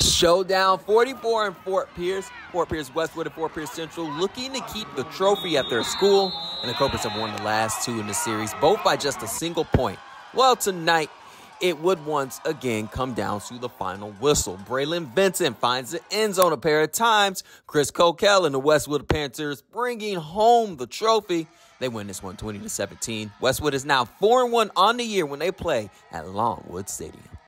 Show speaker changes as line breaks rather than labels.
Showdown 44 in Fort Pierce. Fort Pierce Westwood and Fort Pierce Central looking to keep the trophy at their school. And the Cobras have won the last two in the series, both by just a single point. Well, tonight, it would once again come down to the final whistle. Braylon Vincent finds the end zone a pair of times. Chris Coquel and the Westwood Panthers bringing home the trophy. They win this one 20 to 17. Westwood is now 4 1 on the year when they play at Lawnwood Stadium.